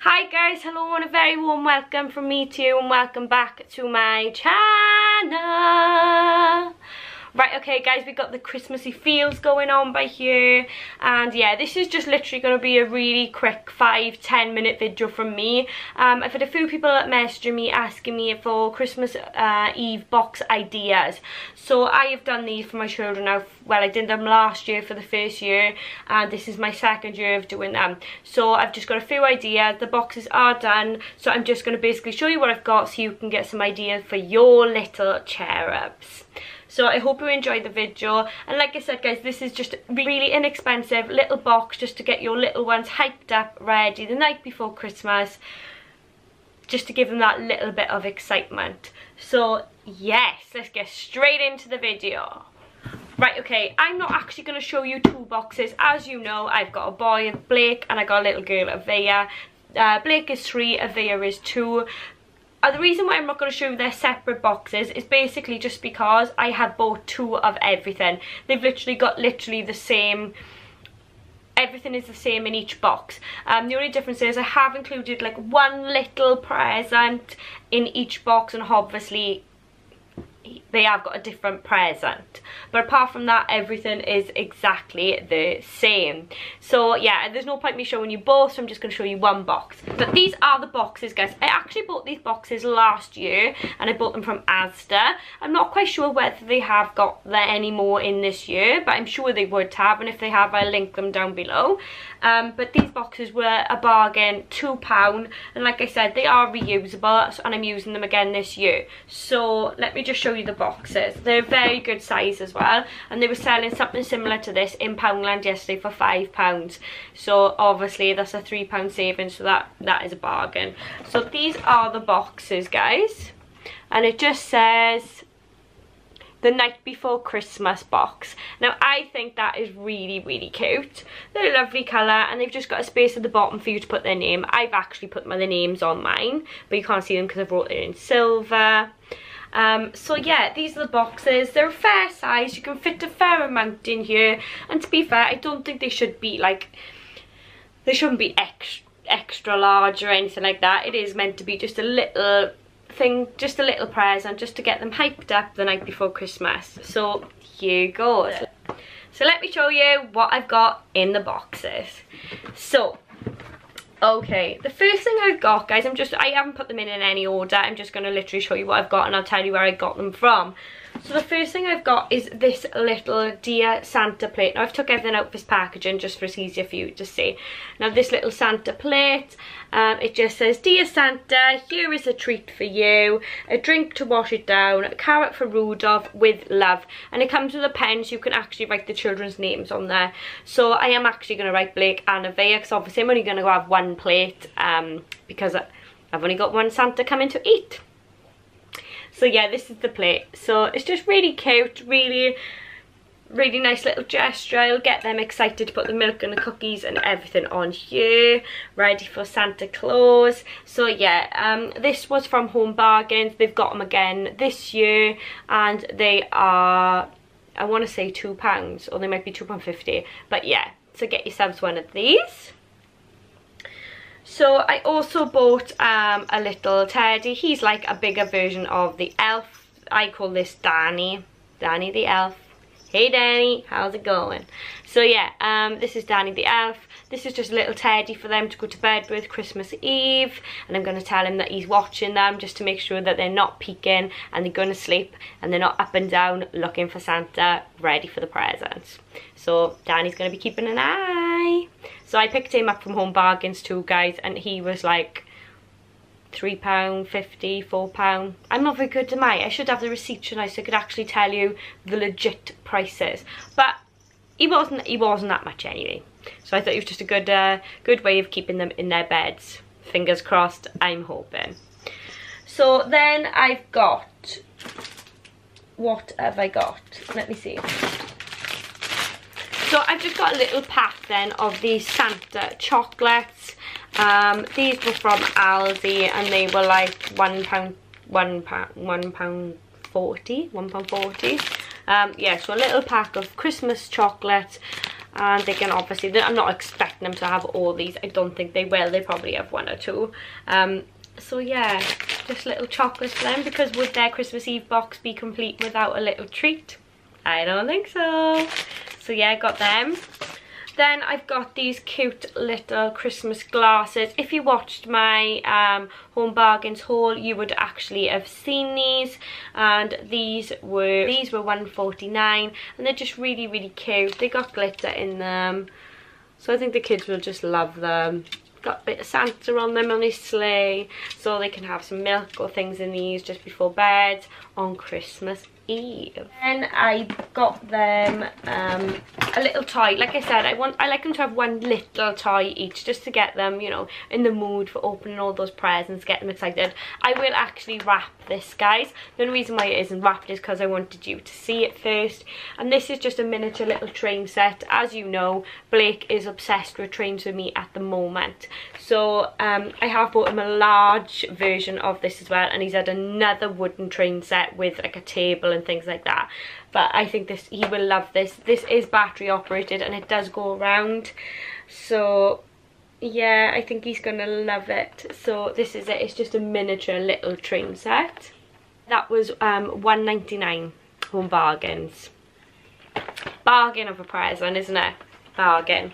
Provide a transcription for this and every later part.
Hi guys, hello and a very warm welcome from me to you and welcome back to my channel. Right, okay guys, we got the Christmassy feels going on by here. And yeah, this is just literally going to be a really quick 5-10 minute video from me. Um, I've had a few people messaging me asking me for Christmas uh, Eve box ideas. So I have done these for my children now. Well, I did them last year for the first year. And this is my second year of doing them. So I've just got a few ideas. The boxes are done. So I'm just going to basically show you what I've got so you can get some ideas for your little cherubs. So I hope you enjoyed the video. And like I said, guys, this is just a really inexpensive little box just to get your little ones hyped up, ready the night before Christmas. Just to give them that little bit of excitement. So yes, let's get straight into the video. Right, okay, I'm not actually going to show you two boxes. As you know, I've got a boy, Blake, and I got a little girl, Avia. Uh, Blake is three, Avia is two. Uh, the reason why I'm not going to show you their separate boxes is basically just because I have bought two of everything. They've literally got literally the same everything is the same in each box. Um, the only difference is I have included like one little present in each box and obviously they have got a different present. But apart from that everything is exactly the same. So yeah there's no point me showing you both so I'm just going to show you one box. But these are the boxes guys. I actually bought these boxes last year and I bought them from Asda. I'm not quite sure whether they have got there anymore in this year but I'm sure they would have and if they have I'll link them down below. Um, but these boxes were a bargain £2 and like I said they are reusable and I'm using them again this year. So let me just show you the boxes. They're very good size as well. And they were selling something similar to this in Poundland yesterday for £5. So obviously that's a £3 saving. So that, that is a bargain. So these are the boxes, guys. And it just says the night before Christmas box. Now I think that is really really cute. They're a lovely colour and they've just got a space at the bottom for you to put their name. I've actually put my names on mine but you can't see them because I've wrote it in silver. Um, so yeah, these are the boxes. They're a fair size. You can fit a fair amount in here. And to be fair, I don't think they should be like, they shouldn't be extra, extra large or anything like that. It is meant to be just a little thing, just a little present, just to get them hyped up the night before Christmas. So here goes. So let me show you what I've got in the boxes. So Okay, the first thing I've got, guys, I'm just, I haven't put them in in any order. I'm just going to literally show you what I've got and I'll tell you where I got them from. So the first thing I've got is this little Dear Santa plate. Now I've took everything out of this packaging just for it's easier for you to see. Now this little Santa plate, um, it just says, Dear Santa, here is a treat for you, a drink to wash it down, a carrot for Rudolph with love. And it comes with a pen so you can actually write the children's names on there. So I am actually going to write Blake and Avea because obviously I'm only going to have one plate um, because I've only got one Santa coming to eat. So yeah, this is the plate. So it's just really cute, really really nice little gesture. I'll get them excited to put the milk and the cookies and everything on here. Ready for Santa Claus. So yeah, um, this was from Home Bargains. They've got them again this year and they are, I want to say £2 or they might be £2.50. But yeah, so get yourselves one of these. So I also bought um, a little teddy. He's like a bigger version of the elf. I call this Danny. Danny the elf. Hey Danny, how's it going? So yeah, um, this is Danny the elf. This is just a little teddy for them to go to bed with Christmas Eve. And I'm going to tell him that he's watching them just to make sure that they're not peeking and they're going to sleep and they're not up and down looking for Santa, ready for the presents. So Danny's going to be keeping an eye. So I picked him up from Home Bargains too, guys, and he was like £3, £50, £4. I'm not very good, am I? I should have the receipt, shouldn't I, so I could actually tell you the legit prices. But he wasn't he wasn't that much anyway. So I thought it was just a good uh, good way of keeping them in their beds. Fingers crossed, I'm hoping. So then I've got, what have I got? Let me see. So I've just got a little pack then of these Santa chocolates. Um, these were from Aldi and they were like one pound, one pound, one pound forty, one pound forty. Um, yeah, so a little pack of Christmas chocolate. and they can obviously i'm not expecting them to have all these. I don't think they will. They probably have one or two. Um so yeah just little chocolates for them because would their christmas eve box be complete without a little treat? I don't think so. So yeah I got them then I've got these cute little Christmas glasses. If you watched my um, Home Bargains haul, you would actually have seen these. And these were these were 149 and they're just really, really cute. They got glitter in them. So I think the kids will just love them got a bit of Santa on them on his sleigh so they can have some milk or things in these just before bed on Christmas Eve. Then I got them um, a little toy. Like I said, I want I like them to have one little toy each just to get them, you know, in the mood for opening all those presents, get them excited. I will actually wrap this, guys. The only reason why it isn't wrapped is because I wanted you to see it first. And this is just a miniature little train set. As you know, Blake is obsessed with trains with me at the moment. So um, I have bought him a large version of this as well. And he's had another wooden train set with like a table and things like that. But I think this he will love this. This is battery operated and it does go around. So yeah I think he's gonna love it. So this is it. It's just a miniature little train set. That was um 1.99 home bargains. Bargain of a present isn't it? Bargain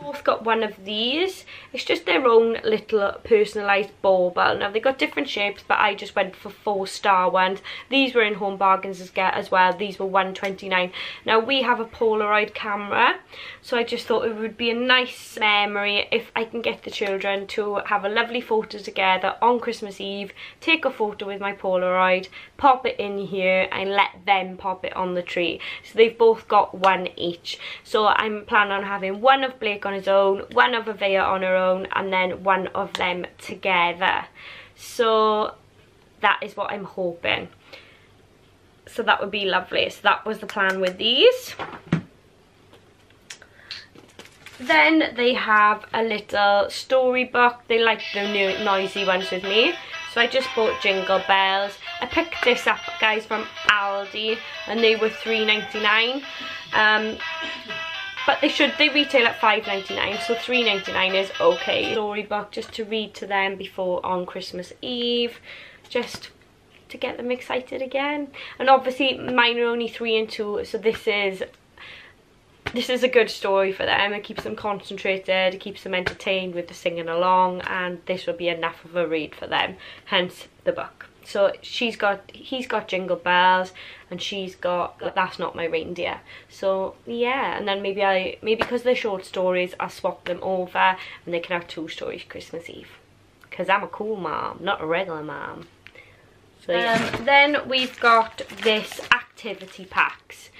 both got one of these. It's just their own little personalised bauble. Now, they got different shapes, but I just went for four star ones. These were in Home Bargains as well. These were 129 Now, we have a Polaroid camera, so I just thought it would be a nice memory if I can get the children to have a lovely photo together on Christmas Eve, take a photo with my Polaroid, pop it in here, and let them pop it on the tree. So they've both got one each. So I'm planning on having one of Blake on his own, one of Avea on her own, and then one of them together. So that is what I'm hoping. So that would be lovely. So that was the plan with these. Then they have a little storybook. They like the new noisy ones with me. So I just bought Jingle Bells. I picked this up, guys, from Aldi, and they were 3 99 um, but they should they retail at 5.99 so 3.99 is okay. Storybook just to read to them before on christmas eve just to get them excited again. And obviously mine are only three and two so this is this is a good story for them. It keeps them concentrated it keeps them entertained with the singing along and this will be enough of a read for them hence the book so she's got he's got jingle bells and she's got that's not my reindeer. So yeah and then maybe i maybe because they're short stories i'll swap them over and they can have two stories christmas eve. Because i'm a cool mom not a regular mom. So yeah. Um, then we've got this activity packs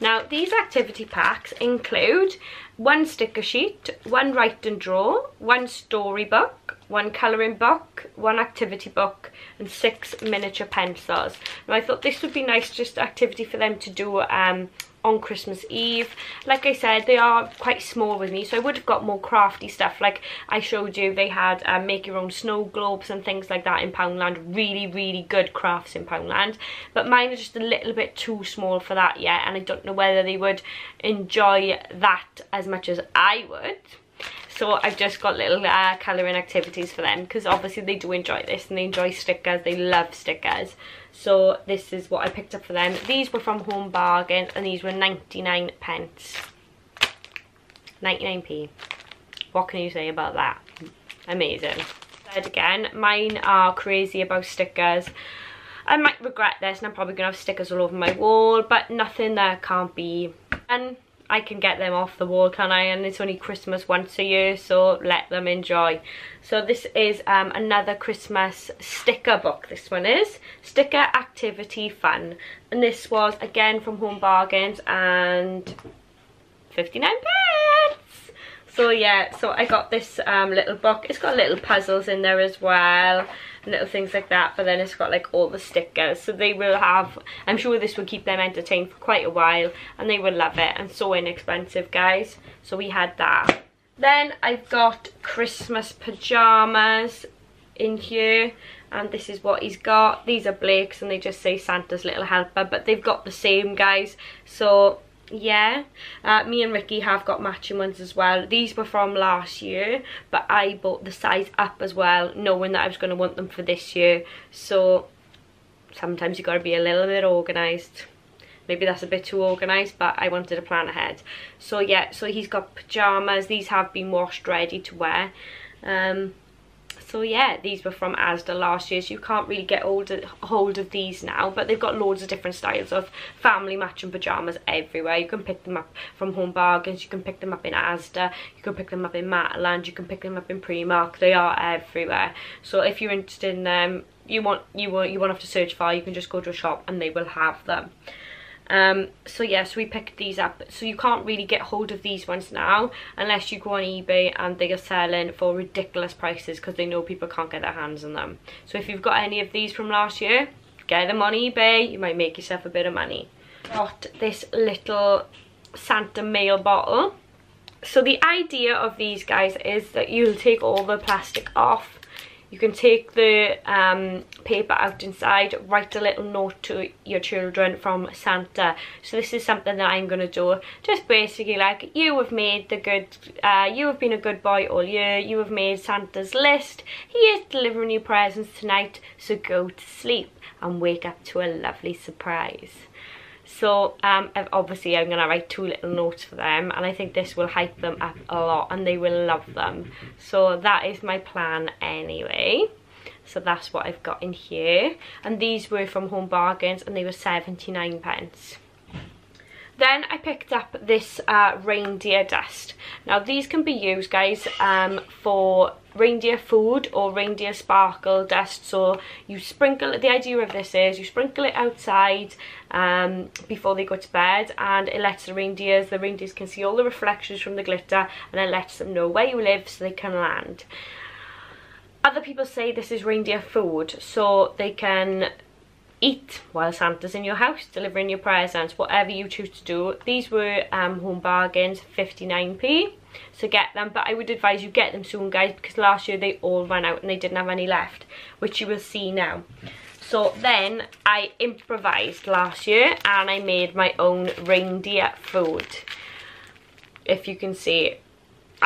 now these activity packs include one sticker sheet, one write and draw, one storybook, one colouring book, one activity book and six miniature pencils. Now I thought this would be nice just activity for them to do um, on Christmas Eve. Like I said, they are quite small with me, so I would have got more crafty stuff. Like I showed you, they had um, make your own snow globes and things like that in Poundland. Really, really good crafts in Poundland. But mine are just a little bit too small for that yet, and I don't know whether they would enjoy that as much as I would so I've just got little uh, colouring activities for them because obviously they do enjoy this and they enjoy stickers. They love stickers. So this is what I picked up for them. These were from Home Bargain and these were 99 pence. 99p what can you say about that? Amazing. Said again mine are crazy about stickers. I might regret this and I'm probably gonna have stickers all over my wall but nothing that can't be and I can get them off the wall, can I? And it's only Christmas once a year, so let them enjoy. So this is um, another Christmas sticker book, this one is. Sticker Activity Fun. And this was, again, from Home Bargains and 59 pence. So yeah, so I got this um, little book. It's got little puzzles in there as well little things like that but then it's got like all the stickers so they will have i'm sure this will keep them entertained for quite a while and they will love it and so inexpensive guys so we had that then i've got christmas pajamas in here and this is what he's got these are blake's and they just say santa's little helper but they've got the same guys so yeah uh, me and Ricky have got matching ones as well. These were from last year but I bought the size up as well knowing that I was going to want them for this year. So sometimes you got to be a little bit organized. Maybe that's a bit too organized but I wanted to plan ahead. So yeah so he's got pajamas. These have been washed ready to wear. Um, so yeah these were from Asda last year so you can't really get hold of, hold of these now but they've got loads of different styles of family matching pajamas everywhere. You can pick them up from Home Bargains you can pick them up in Asda you can pick them up in Matalan you can pick them up in Primark they are everywhere. So if you're interested in them you want you want you won't have to search far you can just go to a shop and they will have them um so yes yeah, so we picked these up. So you can't really get hold of these ones now unless you go on ebay and they are selling for ridiculous prices because they know people can't get their hands on them. So if you've got any of these from last year get them on ebay. You might make yourself a bit of money. Got this little santa mail bottle. So the idea of these guys is that you'll take all the plastic off you can take the um, paper out inside, write a little note to your children from Santa. So this is something that I'm going to do. Just basically like, you have made the good, uh, you have been a good boy all year. You have made Santa's list. He is delivering you presents tonight. So go to sleep and wake up to a lovely surprise. So um, obviously I'm going to write two little notes for them and I think this will hype them up a lot and they will love them. So that is my plan anyway. So that's what I've got in here. And these were from Home Bargains and they were 79 pence. Then I picked up this uh, reindeer dust. Now these can be used guys um, for reindeer food or reindeer sparkle dust so you sprinkle the idea of this is you sprinkle it outside um, before they go to bed and it lets the reindeers the reindeers can see all the reflections from the glitter and it lets them know where you live so they can land other people say this is reindeer food so they can eat while Santa's in your house, delivering your presents, whatever you choose to do. These were um, home bargains, 59p, so get them. But I would advise you get them soon, guys, because last year they all ran out and they didn't have any left, which you will see now. So then I improvised last year and I made my own reindeer food. If you can see,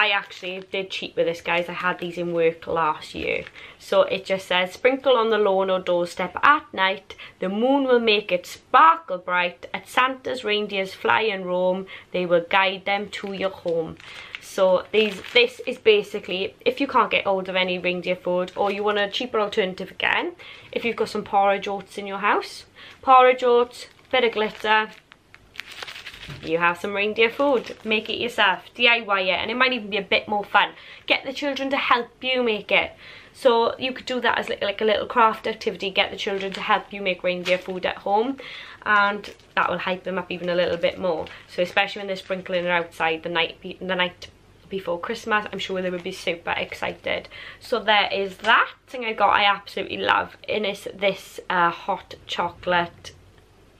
I actually did cheat with this guys. I had these in work last year. So it just says sprinkle on the lawn or doorstep at night. The moon will make it sparkle bright. At Santa's reindeers fly and roam. They will guide them to your home. So these this is basically if you can't get hold of any reindeer food or you want a cheaper alternative again. If you've got some porridge oats in your house. Porridge oats, bit of glitter, you have some reindeer food. Make it yourself. Diy it. And it might even be a bit more fun. Get the children to help you make it. So you could do that as like a little craft activity. Get the children to help you make reindeer food at home. And that will hype them up even a little bit more. So especially when they're sprinkling it outside the night the night before Christmas. I'm sure they would be super excited. So there is that. Thing I got I absolutely love. And it's this uh, hot chocolate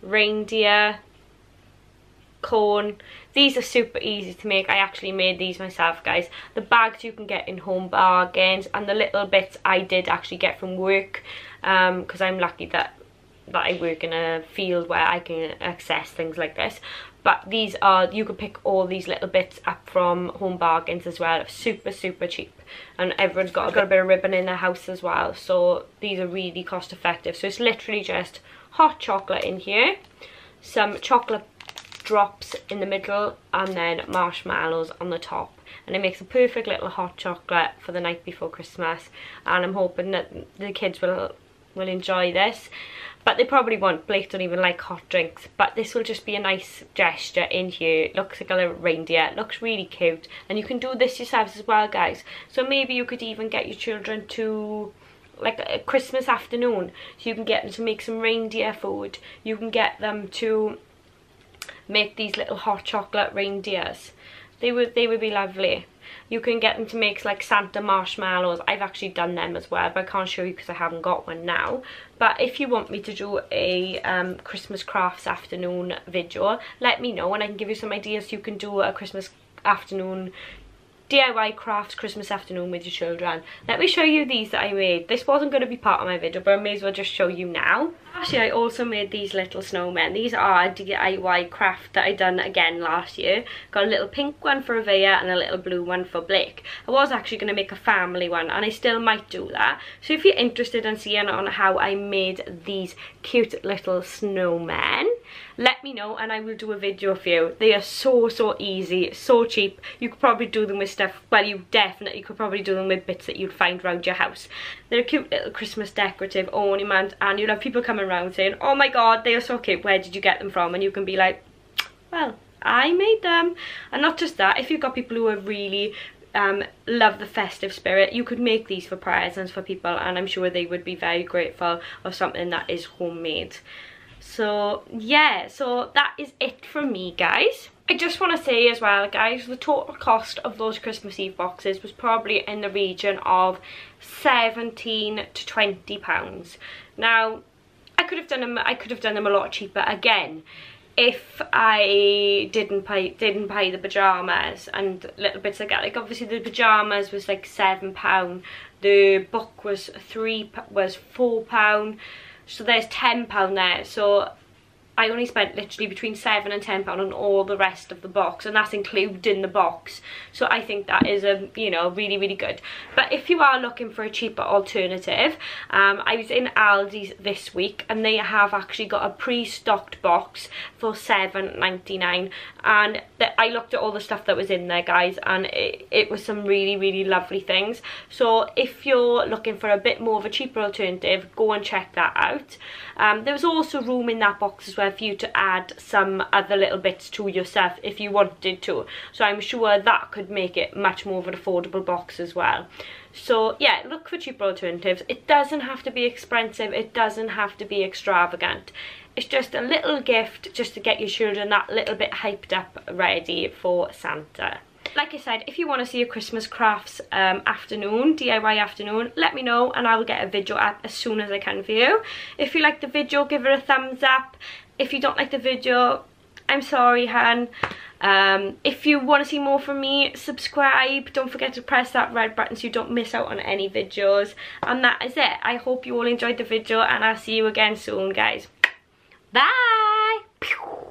reindeer corn. These are super easy to make. I actually made these myself guys. The bags you can get in home bargains and the little bits i did actually get from work because um, i'm lucky that that i work in a field where i can access things like this. But these are you can pick all these little bits up from home bargains as well. Super super cheap. And everyone's got, got a bit of ribbon in their house as well. So these are really cost effective. So it's literally just hot chocolate in here some chocolate drops in the middle and then marshmallows on the top. And it makes a perfect little hot chocolate for the night before Christmas. And I'm hoping that the kids will will enjoy this. But they probably won't Blake don't even like hot drinks but this will just be a nice gesture in here. It looks like a little reindeer. It looks really cute. And you can do this yourselves as well guys. So maybe you could even get your children to like a Christmas afternoon. So you can get them to make some reindeer food. You can get them to make these little hot chocolate reindeers. They would they would be lovely. You can get them to make like Santa marshmallows. I've actually done them as well, but I can't show you because I haven't got one now. But if you want me to do a um, Christmas crafts afternoon video, let me know and I can give you some ideas. You can do a Christmas afternoon DIY crafts Christmas afternoon with your children. Let me show you these that I made. This wasn't going to be part of my video, but I may as well just show you now. Actually, I also made these little snowmen. These are a DIY craft that I done again last year. Got a little pink one for Avea and a little blue one for Blake. I was actually going to make a family one and I still might do that. So if you're interested in seeing on how I made these cute little snowmen, let me know and I will do a video for you. They are so, so easy, so cheap. You could probably do them with stuff, well, you definitely could probably do them with bits that you'd find around your house. They're a cute little Christmas decorative ornament and you'll have people coming around saying, oh my god, they are so cute, where did you get them from? And you can be like, well, I made them. And not just that, if you've got people who are really um, love the festive spirit, you could make these for presents for people and I'm sure they would be very grateful of something that is homemade so yeah so that is it from me guys I just want to say as well guys the total cost of those Christmas Eve boxes was probably in the region of 17 to 20 pounds now I could have done them I could have done them a lot cheaper again if I didn't buy didn't buy the pajamas and little bits like that like obviously the pajamas was like seven pound the book was three was four pound so there's £10 there. So I only spent literally between seven and ten pound on all the rest of the box and that's including the box. So I think that is a you know really really good. But if you are looking for a cheaper alternative um, I was in Aldi's this week and they have actually got a pre-stocked box for 7.99 and I looked at all the stuff that was in there guys and it, it was some really really lovely things. So if you're looking for a bit more of a cheaper alternative go and check that out. Um, there was also room in that box as for you to add some other little bits to yourself if you wanted to. So I'm sure that could make it much more of an affordable box as well. So yeah look for cheaper alternatives. It doesn't have to be expensive. It doesn't have to be extravagant. It's just a little gift just to get your children that little bit hyped up ready for Santa. Like I said, if you want to see a Christmas crafts um, afternoon, DIY afternoon, let me know and I will get a video up as soon as I can for you. If you like the video, give it a thumbs up. If you don't like the video, I'm sorry, Han. Um, if you want to see more from me, subscribe. Don't forget to press that red button so you don't miss out on any videos. And that is it. I hope you all enjoyed the video and I'll see you again soon, guys. Bye!